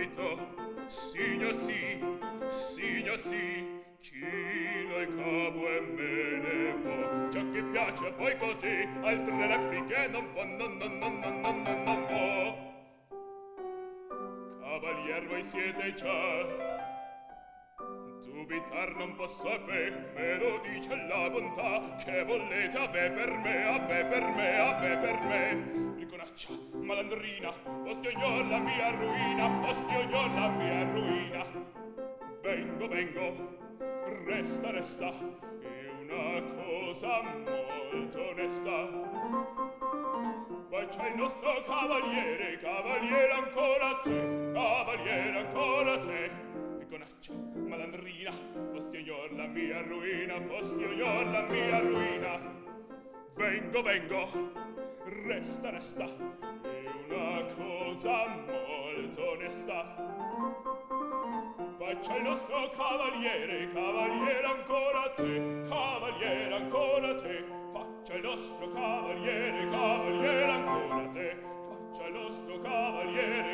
abito Signa sì, signa sì Chino il capo e me ne va Ciò che piace a voi così Altre repliche non va, non, non, non, non, non, non, non va Cavalier voi siete già. Dubitar non posso a me lo dice la bontà. Che volete a per me, a per me, a per me. Riconaccia malandrina postio io la mia ruina postio io la mia ruina. Vengo vengo resta resta è una cosa molto onesta. Poi c'è il nostro cavaliere cavaliere ancora te cavaliere ancora te Gonaccia, malandrina, fosti io la mia ruina, fosti io la mia ruina. Vengo, vengo, resta, resta, scusa molto onesta faccia il nostro cavaliere cavaliere ancora te cavaliere ancora te. Faccia il nostro cavaliere cavaliere ancora te. Faccia il nostro cavaliere